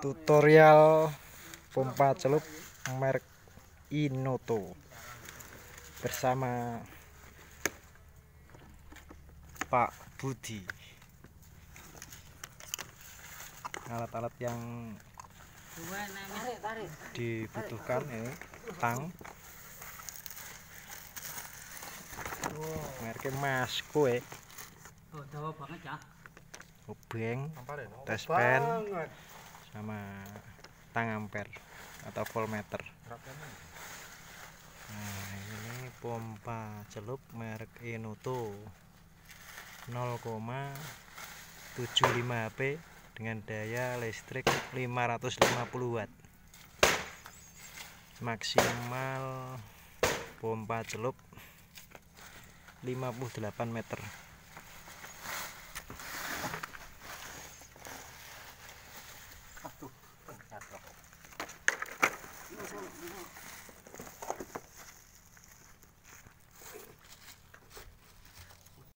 tutorial pompa celup merek Inoto. Bersama Pak Budi. Alat-alat yang dibutuhkan ini tang. Mereknya Mas Kue Oh, dawa banget ya. obeng tes pen sama tang ampere atau voltmeter nah ini pompa celup merek Inoto 0,75 HP dengan daya listrik 550 watt. Maksimal pompa celup 58 meter